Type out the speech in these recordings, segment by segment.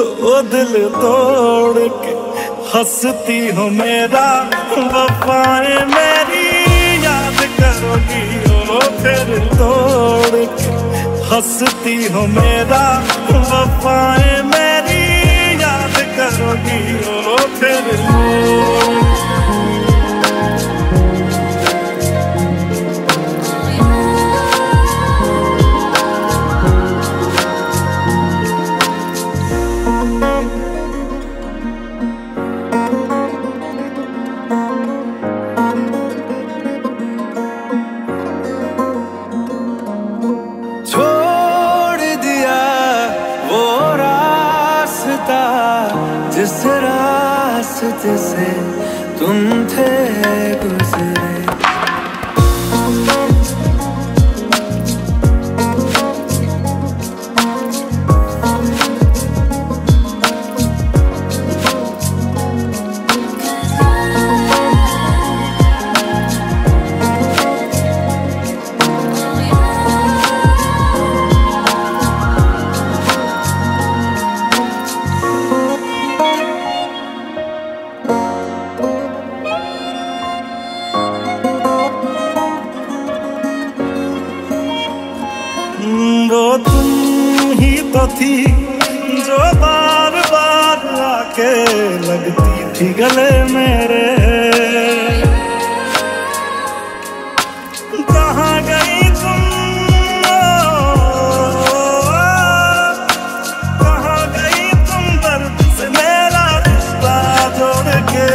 दिल तोड़ के हंसती हो मेरा, वफाए मेरी। याद करोगी ओ फिर तोड़ के हंसती हो मेरा, वफाए मेरी। याद करोगी ओ फिर रास्ते से तुम थे गुजरे। तो थी, जो बार बार आके लगती थी गले मेरे। कहाँ गई तुम? कहाँ गई तुम दर्द से मेरा रिश्ता जोड़ के,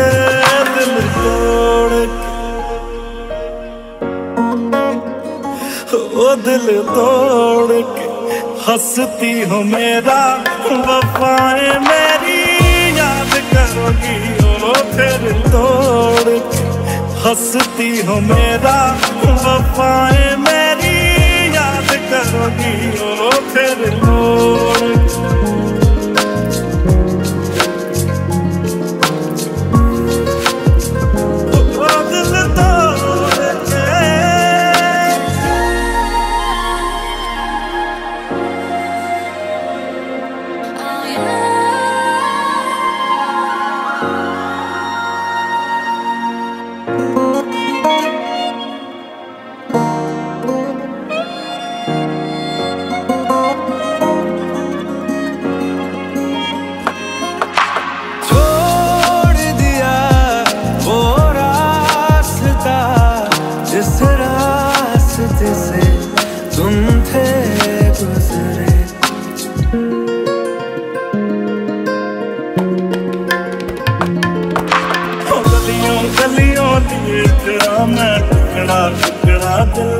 दिल तोड़ के? ओ दिल तोड़ के। हंसती हो मेरा, वफाएँ मेरी। याद करोगी ओ, फिर तोड़। हंसती हो मेरा, वफाएँ मेरी। याद करोगी ओ, फिर तोड़। लिए तेरा मैं टुकड़ा टुकड़ा दिल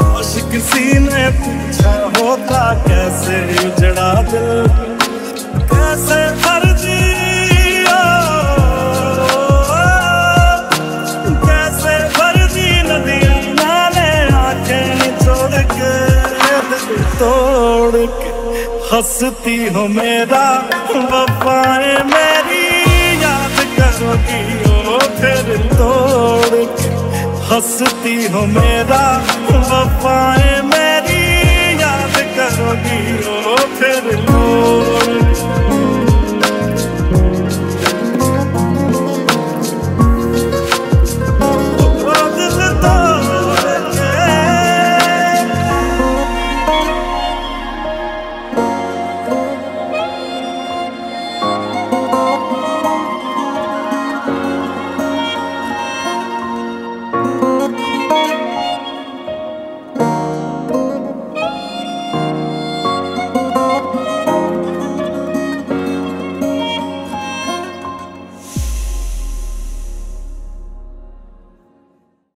काश किसी ने पूछा होता कैसे उजड़ा दिल कैसे फर्जी ओ, कैसे फर्जी नदियाँ नाले आँखें निचोड़ के के हंसती हो मेरा वफाए मेरी याद करोगी। ओ तोड़ हंसती हो मेरा वफाए मेरी